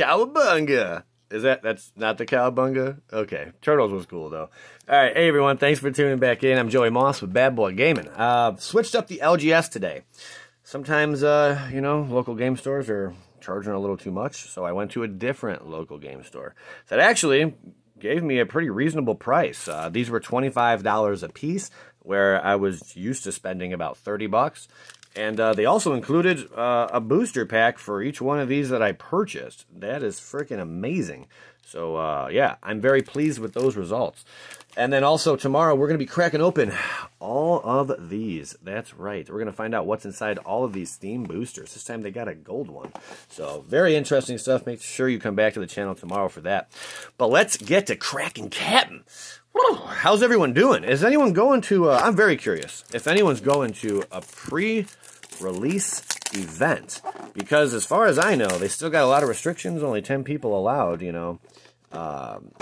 Cowabunga. Is that that's not the cowabunga? Okay, turtles was cool though. All right, hey everyone, thanks for tuning back in. I'm Joey Moss with Bad Boy Gaming. Uh, switched up the LGS today. Sometimes, uh, you know, local game stores are charging a little too much, so I went to a different local game store that actually gave me a pretty reasonable price. Uh, these were $25 a piece, where I was used to spending about 30 bucks. And uh, they also included uh, a booster pack for each one of these that I purchased. That is freaking amazing. So, uh, yeah, I'm very pleased with those results. And then also tomorrow, we're going to be cracking open all of these. That's right. We're going to find out what's inside all of these Steam boosters. This time they got a gold one. So, very interesting stuff. Make sure you come back to the channel tomorrow for that. But let's get to cracking Captain. How's everyone doing? Is anyone going to, uh, I'm very curious, if anyone's going to a pre-release event. Because as far as I know, they still got a lot of restrictions, only 10 people allowed, you know, um,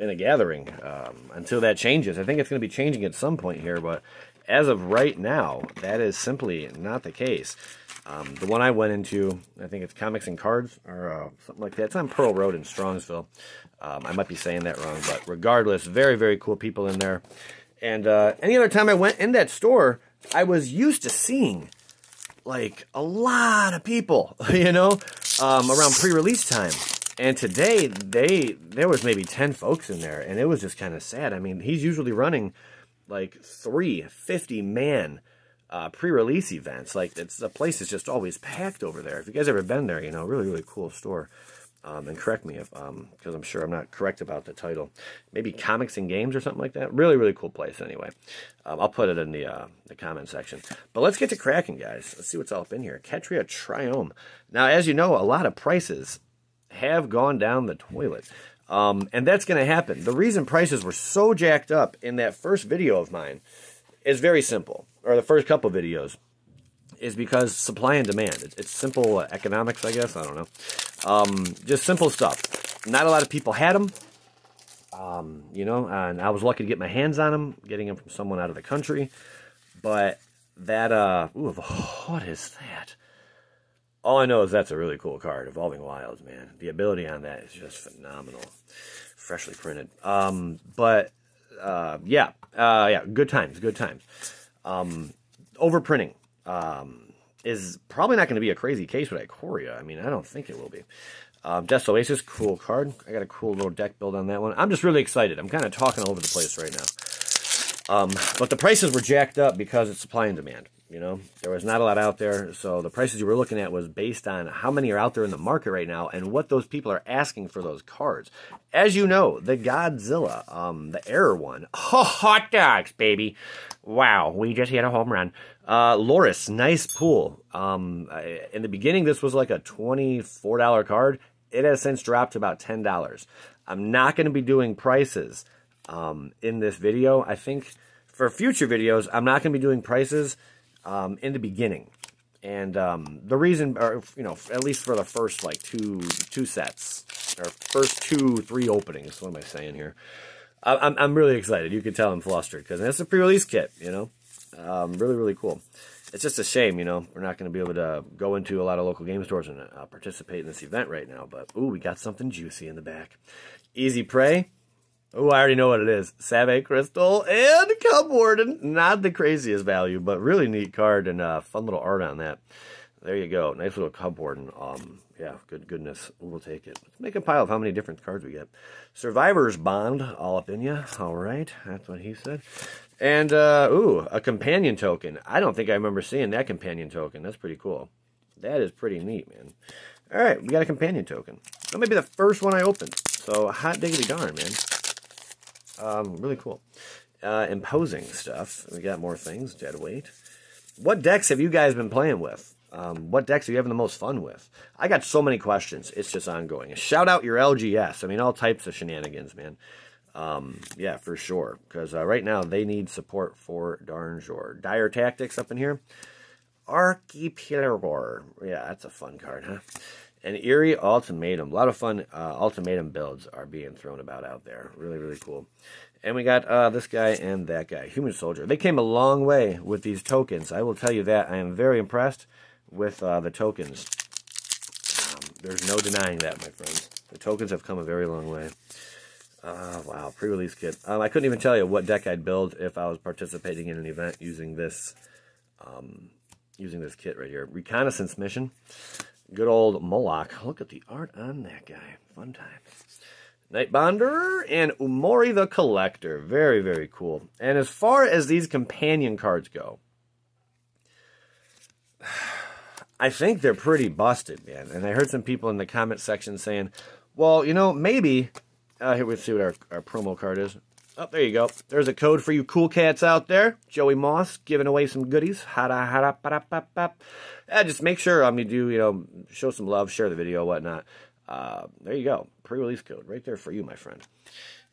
in a gathering um, until that changes. I think it's going to be changing at some point here, but as of right now, that is simply not the case. Um, the one I went into, I think it's Comics and Cards or uh, something like that. It's on Pearl Road in Strongsville. Um, I might be saying that wrong, but regardless, very, very cool people in there. And uh, any other time I went in that store, I was used to seeing like a lot of people, you know, um, around pre-release time. And today, they there was maybe 10 folks in there, and it was just kind of sad. I mean, he's usually running like three 50-man uh, pre-release events. Like, it's the place is just always packed over there. If you guys ever been there, you know, really, really cool store. Um, and correct me if, um because um, I'm sure I'm not correct about the title. Maybe Comics and Games or something like that. Really, really cool place anyway. Um, I'll put it in the uh, the comment section. But let's get to cracking, guys. Let's see what's all up in here. Ketria Triome. Now, as you know, a lot of prices have gone down the toilet. Um, and that's going to happen. The reason prices were so jacked up in that first video of mine is very simple, or the first couple videos, is because supply and demand. It's, simple economics, I guess. I don't know. Um, just simple stuff. Not a lot of people had them, um, you know, and I was lucky to get my hands on them, getting them from someone out of the country. But that, uh, ooh, what is that? all I know is that's a really cool card, Evolving Wilds, man. The ability on that is just phenomenal. Freshly printed. Um, but, uh, yeah, uh, yeah, good times, good times. Um, overprinting um, is probably not going to be a crazy case with Ikoria. I mean, I don't think it will be. Um, Death Oasis, cool card. I got a cool little deck build on that one. I'm just really excited. I'm kind of talking all over the place right now. Um, but the prices were jacked up because it's supply and demand. You know, there was not a lot out there. So the prices you were looking at was based on how many are out there in the market right now and what those people are asking for those cards. As you know, the Godzilla, um, the error one. Oh, hot dogs, baby. Wow, we just hit a home run. Uh, Lurrus, nice pool. Um, in the beginning, this was like a $24 card. It has since dropped to about $10. I'm not going to be doing prices um, in this video. I think for future videos, I'm not going to be doing prices um, in the beginning. And um, the reason, or you know, at least for the first like two two sets, or first two three openings. What am I saying here? I'm I'm really excited. You can tell I'm flustered because it's a pre-release kit. You know, um, really really cool. It's just a shame, you know, we're not going to be able to go into a lot of local game stores and uh, participate in this event right now. But ooh, we got something juicy in the back. Easy Prey, Oh, I already know what it is. Savai Crystal and Cub Warden. Not the craziest value, but really neat card and uh, fun little art on that. There you go. Nice little Cub Warden. Um, yeah, good goodness. We'll take it. Let's make a pile of how many different cards we get. Survivor's Bond, all up in you. All right, that's what he said. And, uh, ooh, a companion token. I don't think I remember seeing that companion token. That's pretty cool. That is pretty neat, man. All right, we got a companion token. That may be the first one I opened. So, hot diggity darn, man. Um, really cool. Uh, imposing stuff. We got more things. Dead weight. What decks have you guys been playing with? Um, what decks are you having the most fun with? I got so many questions. It's just ongoing. Shout out your LGS. I mean, all types of shenanigans, man. Um, yeah, for sure. Because uh, right now they need support for darn sure. Dire Tactics up in here. Archipelagore. Yeah, that's a fun card, huh? An eerie ultimatum. A lot of fun uh, ultimatum builds are being thrown about out there. Really, really cool. And we got uh, this guy and that guy, Human Soldier. They came a long way with these tokens. I will tell you that. I am very impressed with uh, the tokens. Um, There's no denying that, my friends. The tokens have come a very long way. Uh, wow, pre-release kit. Um, I couldn't even tell you what deck I'd build if I was participating in an event using this, um, using this kit right here. Reconnaissance mission. Good old Moloch. Look at the art on that guy. Fun times. Night Bonder and Umori the Collector. Very, very cool. And as far as these companion cards go, I think they're pretty busted, man. And I heard some people in the comment section saying, well, you know, maybe uh, here we see what our, our promo card is. Oh, there you go. There's a code for you cool cats out there. Joey Moss giving away some goodies. Ha da Hada hada ba ba ba. Uh, just make sure um you do you know show some love, share the video, whatnot. Uh, there you go. Pre-release code right there for you, my friend.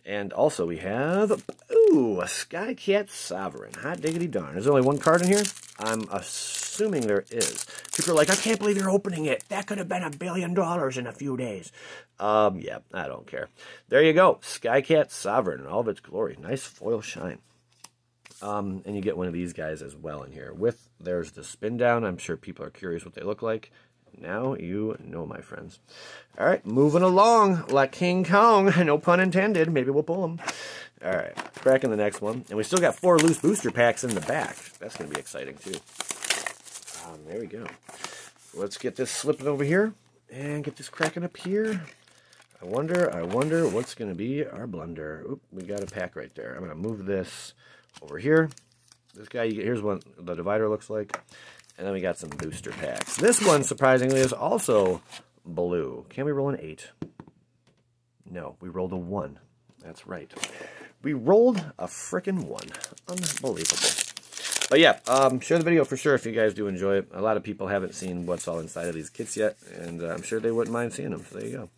And also we have ooh a Sky Cat Sovereign. Hot diggity darn. There's only one card in here. I'm assuming there is. People are like, I can't believe you're opening it. That could have been a billion dollars in a few days. Um, yeah, I don't care. There you go. Skycat Sovereign in all of its glory. Nice foil shine. Um, and you get one of these guys as well in here. With, there's the spin down. I'm sure people are curious what they look like. Now you know, my friends. All right, moving along like King Kong. No pun intended. Maybe we'll pull them. All right, cracking the next one. And we still got four loose booster packs in the back. That's going to be exciting, too. There we go. Let's get this slipping over here and get this cracking up here. I wonder, I wonder what's going to be our blunder. Oop, we got a pack right there. I'm going to move this over here. This guy, here's what the divider looks like. And then we got some booster packs. This one, surprisingly, is also blue. Can we roll an 8? No, we rolled a 1. That's right. We rolled a freaking 1. Unbelievable. But yeah, um, share the video for sure if you guys do enjoy it. A lot of people haven't seen what's all inside of these kits yet, and uh, I'm sure they wouldn't mind seeing them. So there you go.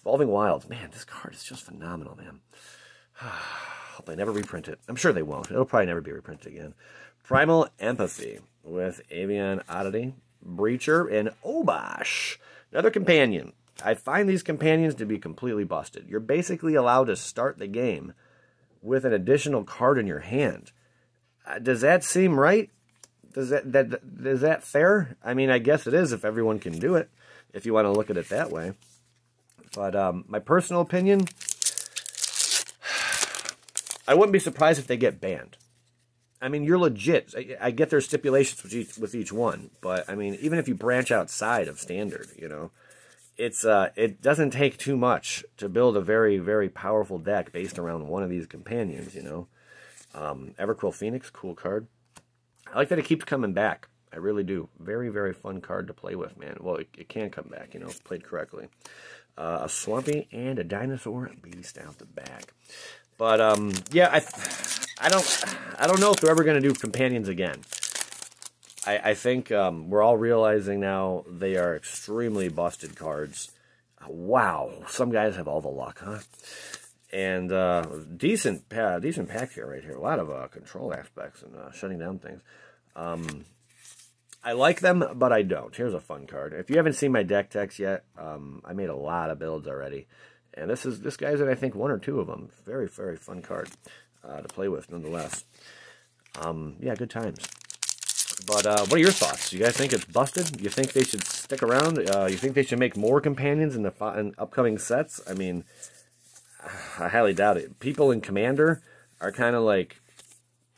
Evolving Wilds. Man, this card is just phenomenal, man. Hope they never reprint it. I'm sure they won't. It'll probably never be reprinted again. Primal Empathy with Avian Oddity, Breacher, and Obosh. Another companion. I find these companions to be completely busted. You're basically allowed to start the game with an additional card in your hand. Uh, does that seem right? Does that, that is that fair? I mean, I guess it is if everyone can do it, if you want to look at it that way. But um, my personal opinion, I wouldn't be surprised if they get banned. I mean, you're legit. I, get their stipulations with each, with each one, but I mean, even if you branch outside of standard, you know, it's uh, it doesn't take too much to build a very very powerful deck based around one of these companions. You know, um, Everquill Phoenix, cool card. I like that it keeps coming back. I really do. Very very fun card to play with, man. Well, it, it can come back, you know, if played correctly. Uh, a Swampy and a Dinosaur Beast out the back. But um, yeah, I I don't I don't know if they're ever going to do companions again. I, I think um, we're all realizing now they are extremely busted cards. Wow, some guys have all the luck, huh? And uh, decent, uh, decent pack here, right here. A lot of uh, control aspects and uh, shutting down things. Um, I like them, but I don't. Here's a fun card. If you haven't seen my deck techs yet, um, I made a lot of builds already. And this is this guy's in, I think, one or two of them. Very, very fun card uh, to play with, nonetheless. Um, yeah, good times. But uh, what are your thoughts? You guys think it's busted? You think they should stick around? Uh, you think they should make more companions in the in upcoming sets? I mean, I highly doubt it. People in Commander are kind of like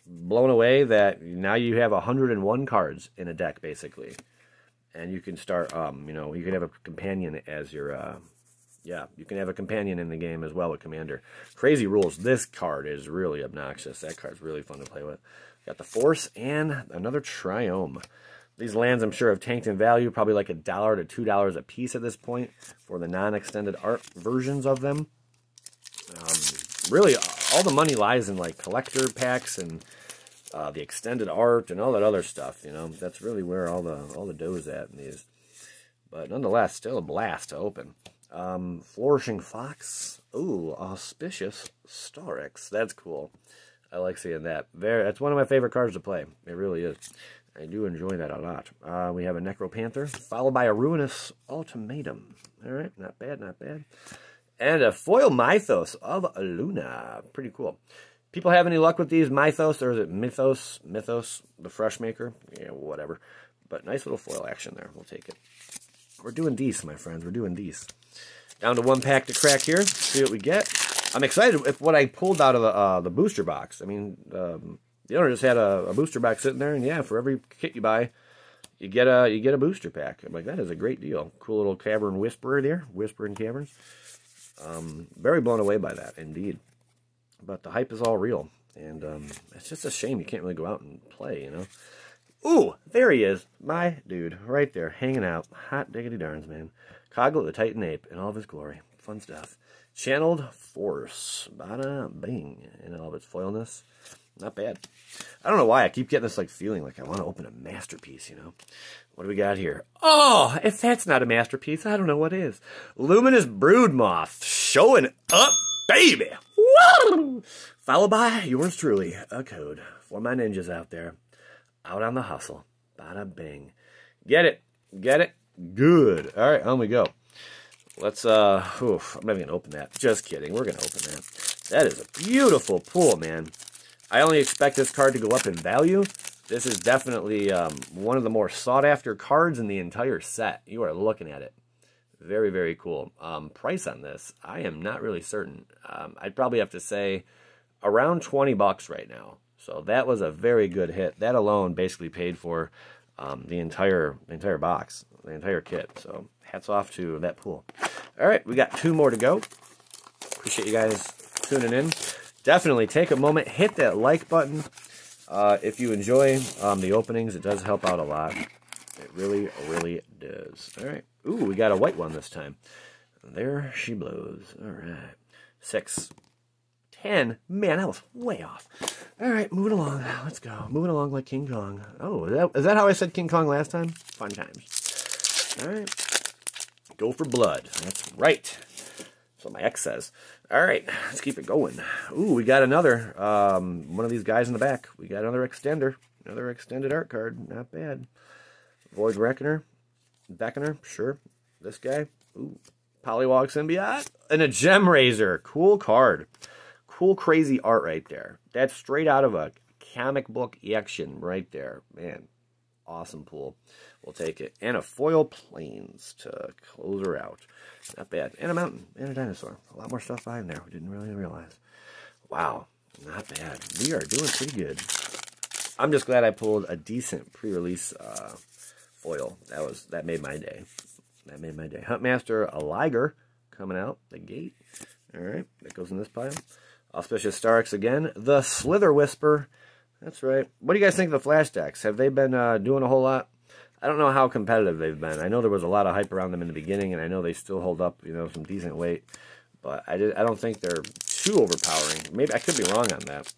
blown away that now you have 101 cards in a deck, basically. And you can start, um, you know, you can have a companion as your uh, yeah, you can have a companion in the game as well with Commander. Crazy rules. This card is really obnoxious. That card's really fun to play with. Got the Force and another Triome. These lands, I'm sure, have tanked in value, probably like a dollar to two dollars a piece at this point for the non-extended art versions of them. Um, really, all the money lies in like collector packs and uh, the extended art and all that other stuff. You know, that's really where all the all the dough is at in these. But nonetheless, still a blast to open. Um, Flourishing Fox. Ooh, Auspicious Starix. That's cool. I like seeing that. Very, that's one of my favorite cards to play. It really is. I do enjoy that a lot. Uh, we have a Necropanther, followed by a Ruinous Ultimatum. All right, not bad, not bad. And a Foil Mythos of Luna. Pretty cool. People have any luck with these Mythos, or is it Mythos? Mythos, the Fresh Maker? Yeah, whatever. But nice little foil action there. We'll take it. We're doing these, my friends. We're doing these. Down to one pack to crack here. See what we get. I'm excited with what I pulled out of the uh, the booster box. I mean, um, the owner just had a, a, booster box sitting there, and yeah, for every kit you buy, you get a you get a booster pack. I'm like, that is a great deal. Cool little cavern whisperer there, whispering caverns. Um, very blown away by that, indeed. But the hype is all real, and um, it's just a shame you can't really go out and play, you know. Ooh, there he is, my dude, right there, hanging out. Hot diggity darns, man. Kogla the Titan Ape in all of his glory. Fun stuff. Channeled Force. Bada bing. In all of its foilness. Not bad. I don't know why. I keep getting this like feeling like I want to open a masterpiece, you know? What do we got here? Oh, if that's not a masterpiece, I don't know what is. Luminous Brood Moth showing up, baby. Woo! Followed by yours truly, a code for my ninjas out there. Out on the hustle. Bada bing. Get it. Get it. Good. All right, on we go. Let's, uh, oof, I'm not even going to open that. Just kidding. We're going to open that. That is a beautiful pull, man. I only expect this card to go up in value. This is definitely um, one of the more sought-after cards in the entire set. You are looking at it. Very, very cool. Um, price on this, I am not really certain. Um, I'd probably have to say around 20 bucks right now. So that was a very good hit. That alone basically paid for um, the entire the entire box, the entire kit. So hats off to that pool. All right, we got two more to go. Appreciate you guys tuning in. Definitely take a moment, hit that like button. Uh, if you enjoy um, the openings, it does help out a lot. It really, really does. All right. Ooh, we got a white one this time. There she blows. All right. Six. Ten. Man, that was way off. All right, moving along. Let's go. Moving along like King Kong. Oh, is that, is that how I said King Kong last time? Fun times. All right. Go for blood. That's right. That's what my ex says. All right, let's keep it going. Ooh, we got another, um, one of these guys in the back. We got another extender. Another extended art card. Not bad. Void Reckoner. Beckoner, sure. This guy. Ooh, Pollywog Symbiote. And a Gemrazor. Cool card. Cool, crazy art right there. That's straight out of a comic book action right there. Man, awesome pool. We'll take it. And a foil planes to close her out. Not bad. And a mountain. And a dinosaur. A lot more stuff behind there. We didn't really realize. Wow. Not bad. We are doing pretty good. I'm just glad I pulled a decent pre-release uh, foil. That was that made my day. That made my day. Huntmaster a Liger coming out the gate. All right, that goes in this pile. Auspicious Starks again. The Slither Whisper. That's right. What do you guys think of the flash decks? Have they been uh, doing a whole lot? I don't know how competitive they've been. I know there was a lot of hype around them in the beginning, and I know they still hold up, you know, some decent weight. But I, did, I don't think they're too overpowering. Maybe I could be wrong on that.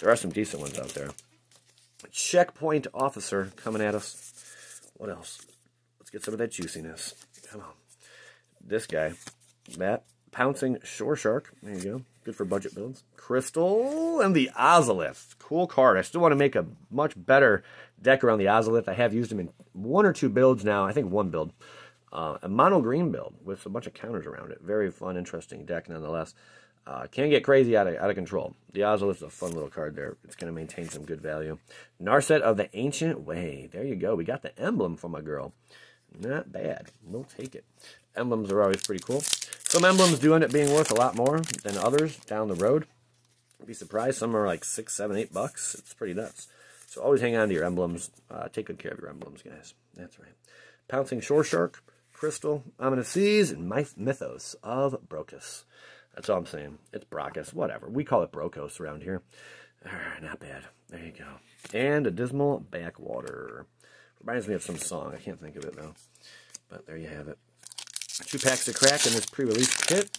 There are some decent ones out there. Checkpoint Officer coming at us. What else? Let's get some of that juiciness. Come on. This guy, that Pouncing Shore Shark. There you go. Good for budget builds. Crystal and the Ozolith. Cool card. I still want to make a much better deck around the Ozolith. I have used them in one or two builds now. I think one build. Uh, a mono green build with a bunch of counters around it. Very fun, interesting deck nonetheless. Uh, can get crazy out of, out of control. The Ozolith is a fun little card there. It's going to maintain some good value. Narset of the Ancient Way. There you go. We got the emblem from a girl. Not bad. We'll take it. Emblems are always pretty cool. Some emblems do end up being worth a lot more than others down the road. Be surprised. Some are like six, seven, eight bucks. It's pretty nuts. So always hang on to your emblems. Uh, take good care of your emblems, guys. That's right. Pouncing Shore Shark, Crystal, Ominous Seas, and Mythos of Brocus. That's all I'm saying. It's Brockus, whatever. We call it Brocos around here. not bad. There you go. And a Dismal Backwater. Reminds me of some song. I can't think of it, though. But there you have it. Two packs of crack in this pre-release kit.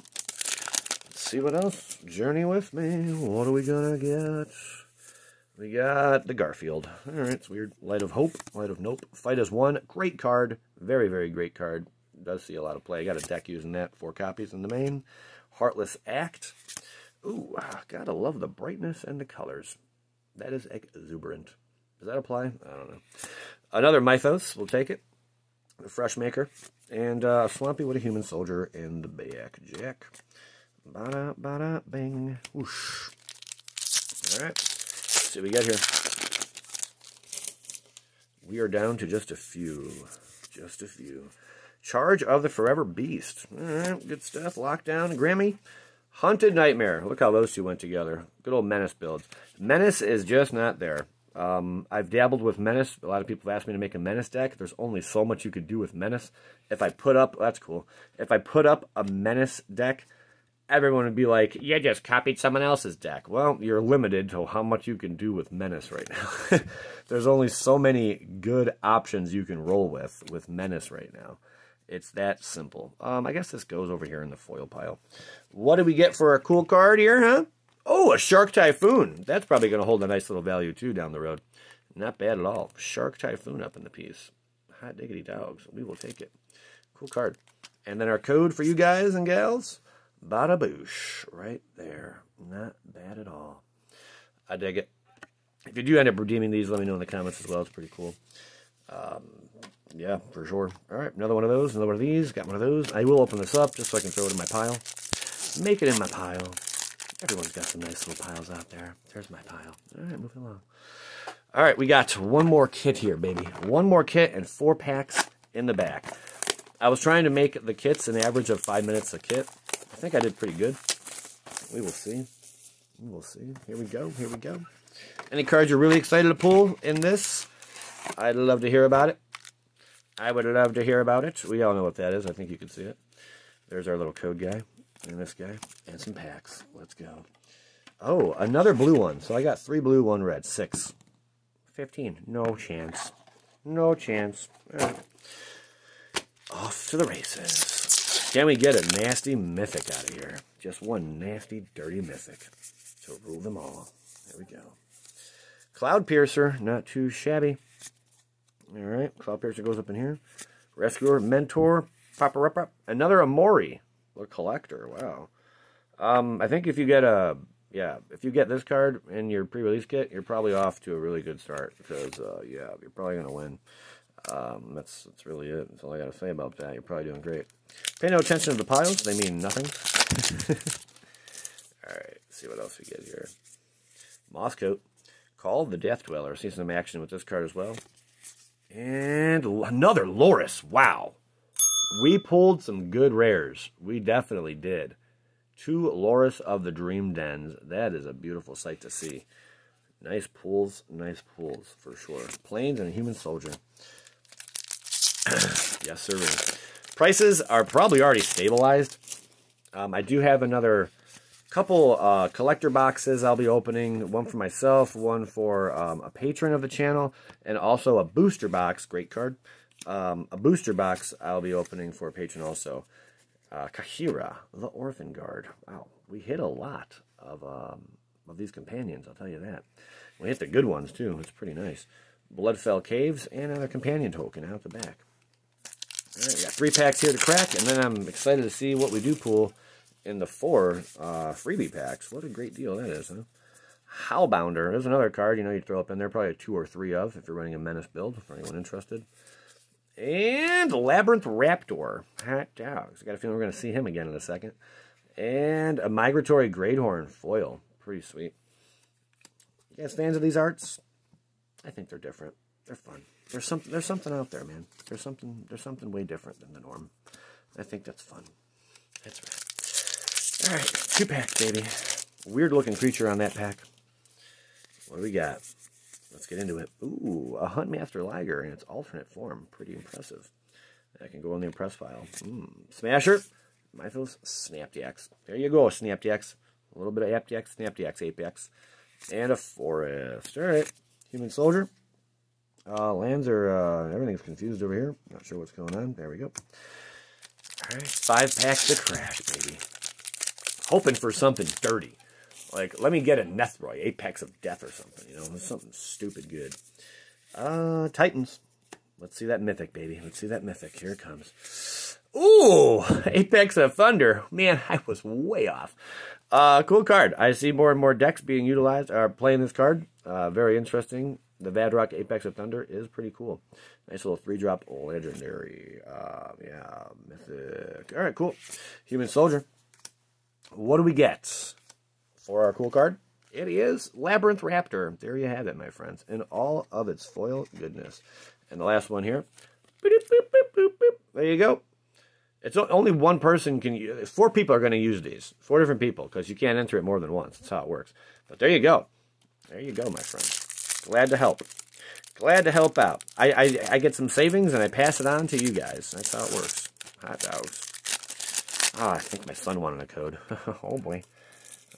Let's see what else. Journey with me. What are we gonna get? We got the Garfield. Alright, it's weird. Light of Hope. Light of Nope. Fight as one. Great card. Very, very great card. Does see a lot of play. I got a deck using that. Four copies in the main. Heartless Act. Ooh, ah, gotta love the brightness and the colors. That is exuberant. Does that apply? I don't know. Another Mythos. We'll take it. The Fresh Maker. And uh, Swampy with a human soldier in the back jack. Bada, bada, bang. Whoosh. All right. Let's see what we got here. We are down to just a few. Just a few. Charge of the Forever Beast. All right, good stuff. Lockdown, Grammy. Hunted Nightmare. Look how those two went together. Good old Menace builds. Menace is just not there. Um, I've dabbled with Menace. A lot of people have asked me to make a Menace deck. There's only so much you could do with Menace. If I put up, that's cool. If I put up a Menace deck, everyone would be like, you just copied someone else's deck. Well, you're limited to how much you can do with Menace right now. There's only so many good options you can roll with with Menace right now. It's that simple. Um, I guess this goes over here in the foil pile. What do we get for our cool card here, huh? Oh, a Shark Typhoon. That's probably going to hold a nice little value, too, down the road. Not bad at all. Shark Typhoon up in the piece. Hot diggity dogs. We will take it. Cool card. And then our code for you guys and gals. Bada boosh. Right there. Not bad at all. I dig it. If you do end up redeeming these, let me know in the comments as well. It's pretty cool. Um, yeah, for sure. All right, another one of those, another one of these. Got one of those. I will open this up just so I can throw it in my pile. Make it in my pile. Everyone's got some nice little piles out there. There's my pile. All right, moving along. All right, we got one more kit here, baby. One more kit and four packs in the back. I was trying to make the kits an average of five minutes a kit. I think I did pretty good. We will see. We will see. Here we go. Here we go. Any cards you're really excited to pull in this? I'd love to hear about it. I would love to hear about it. We all know what that is. I think you can see it. There's our little code guy and this guy and some packs. Let's go. Oh, another blue one. So I got three blue, one red. Six. Fifteen. No chance. No chance. Right. Off to the races. Can we get a nasty mythic out of here? Just one nasty, dirty mythic to rule them all. There we go. Cloud Piercer, not too shabby. All right, Cloud Piercer goes up in here. Rescuer, Mentor, Papa Rup, Another Umori, a collector. Wow. Um, I think if you get a yeah, if you get this card in your pre-release kit, you're probably off to a really good start because uh, yeah, you're probably gonna win. Um, that's that's really it. That's all I gotta say about that. You're probably doing great. Pay no attention to the piles; they mean nothing. all right, see what else we get here. Mosscoat, Call the Death Dweller. See some action with this card as well. And another Lurrus. Wow. We pulled some good rares. We definitely did. Two Lurrus of the Dream Dens. That is a beautiful sight to see. Nice pulls, nice pulls for sure. Planes and a Human Soldier. yes, sir. Prices are probably already stabilized. Um, I do have another couple uh, collector boxes I'll be opening. One for myself, one for um, a patron of the channel, and also a booster box. Great card. Um, a booster box I'll be opening for a patron also. Uh, Kaheera, the Orphan Guard. Wow, we hit a lot of um, of these companions, I'll tell you that. We hit the good ones, too. It's pretty nice. Bloodfell Caves, and another companion token out the back. All right, we got three packs here to crack, and then I'm excited to see what we do pull in the four uh, freebie packs. What a great deal that is, huh? Howlbounder. There's another card, you know, you throw up in there, probably two or three of, if you're running a Menace build, for anyone interested. And Labyrinth Raptor. Hot dogs. I got a feeling we're going to see him again in a second. And a Migratory Greathorn foil. Pretty sweet. You guys fans of these arts? I think they're different. They're fun. There's something there's something out there, man. There's something there's something way different than the norm. I think that's fun. That's right. All right, two packs, baby. Weird looking creature on that pack. What do we got? Let's get into it. Ooh, a Huntmaster Liger in its alternate form. Pretty impressive. I can go in the impress file. Mm. Smasher. Mythos Snapdax. There you go, Snapdax. A little bit of Apjacks, Snapdax, Apex. And a Forest. All right. Human Soldier. Uh, lands are, uh, everything's confused over here. Not sure what's going on. There we go. All right. Five packs to crash, baby hoping for something dirty. Like, let me get a Nethroid, Apex of Death or something, you know, something stupid good. Uh, Titans. Let's see that Mythic, baby. Let's see that Mythic. Here it comes. Ooh, Apex of Thunder. Man, I was way off. Uh, cool card. I see more and more decks being utilized, or uh, playing this card. Uh, very interesting. The Vadrok Apex of Thunder is pretty cool. Nice little three-drop legendary. Uh, yeah, Mythic. All right, cool. Human Soldier. What do we get for our cool card? It is Labyrinth Raptor. There you have it, my friends, in all of its foil goodness. And the last one here. There you go. It's only one person can. use Four people are going to use these. Four different people because you can't enter it more than once. That's how it works. But there you go. There you go, my friend. Glad to help. Glad to help out. I, I, I get some savings and I pass it on to you guys. That's how it works. Hot dogs. Ah, oh, I think my son wanted a code. oh boy.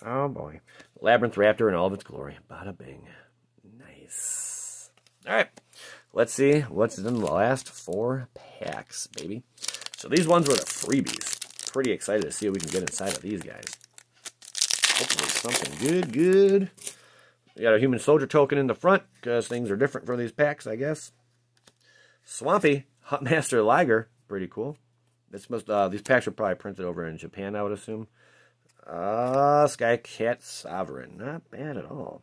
Oh boy. Labyrinth Raptor in all of its glory. Bada bing. Nice. All right. Let's see what's in the last four packs, baby. So these ones were the freebies. Pretty excited to see what we can get inside of these guys. Hopefully something good, good. We got a human soldier token in the front because things are different for these packs, I guess. Swampy, Huntmaster Liger, pretty cool. This must uh, these packs are probably printed over in Japan, I would assume. Uh, Sky Cat Sovereign, not bad at all.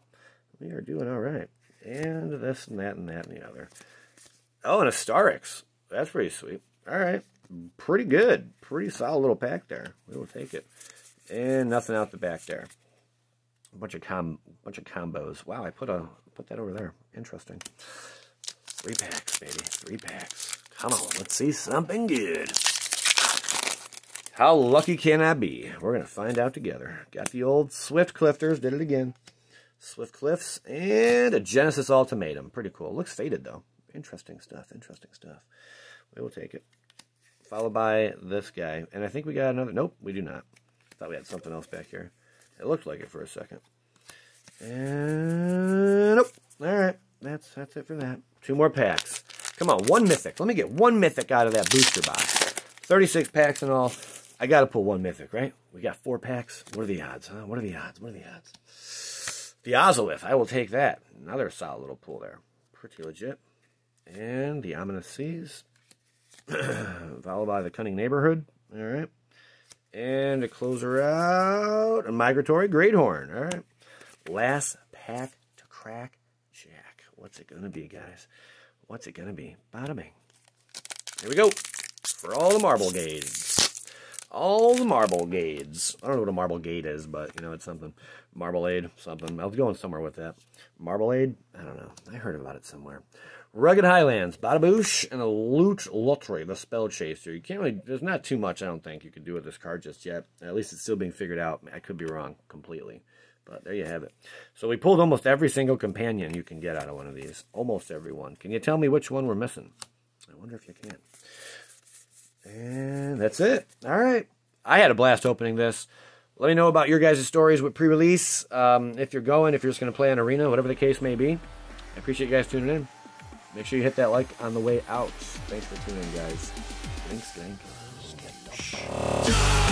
We are doing all right. And this and that and that and the other. Oh, and a Starix. That's pretty sweet. All right, pretty good. Pretty solid little pack there. We will take it. And nothing out the back there. A bunch of com bunch of combos. Wow, I put a put that over there. Interesting. Three packs, baby. Three packs. Come on, let's see something good. How lucky can I be? We're gonna find out together. Got the old Swift Clifters, did it again. Swift Cliffs and a Genesis Ultimatum. Pretty cool. Looks faded though. Interesting stuff. Interesting stuff. We will take it. Followed by this guy. And I think we got another. Nope, we do not. Thought we had something else back here. It looked like it for a second. And nope. All right. That's that's it for that. Two more packs. Come on, one mythic. Let me get one mythic out of that booster box. 36 packs and all. I got to pull one mythic, right? We got four packs. What are the odds, huh? What are the odds? What are the odds? The Ozolith. I will take that. Another solid little pull there. Pretty legit. And the Ominous Seas. Followed by the Cunning Neighborhood. All right. And to close her out, a Migratory Great Horn. All right. Last pack to crack Jack. What's it going to be, guys? What's it going to be? Bada bing. Here we go. For all the marble gauges. All the marble gauges. I don't know what a marble gate is, but, you know, it's something. Marbleade, something. I was going somewhere with that. Marbleade? I don't know. I heard about it somewhere. Rugged Highlands, Badaboosh, and a Loot Lottery, the Spell Chaser. You can't really, there's not too much, I don't think, you can do with this card just yet. At least it's still being figured out. I could be wrong completely. But there you have it. So we pulled almost every single companion you can get out of one of these. Almost every one. Can you tell me which one we're missing? I wonder if you can. And that's it. All right. I had a blast opening this. Let me know about your guys' stories with pre-release. Um, if you're going, if you're just going to play on Arena, whatever the case may be. I appreciate you guys tuning in. Make sure you hit that like on the way out. Thanks for tuning in, guys. Thanks, thanks.